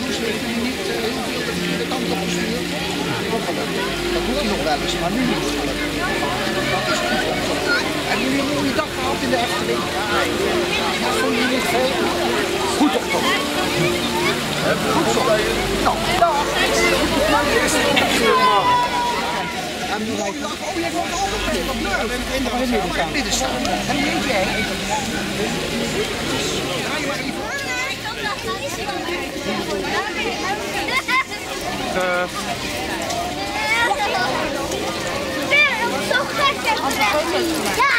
Does heeft u niet heel veel de kant op gestuurd? Dat moet nog wel eens, maar nu niet. Dat is goed opgelopen. En jullie een mooie dag gehad in de Efteling? Dat vonden jullie niet veel? Goed opgelopen. Goed zo. Nou, dag. En nu rijdt het. Oh, jij komt altijd mee. Wat leuk. In de. En nu jij. uh, Ja,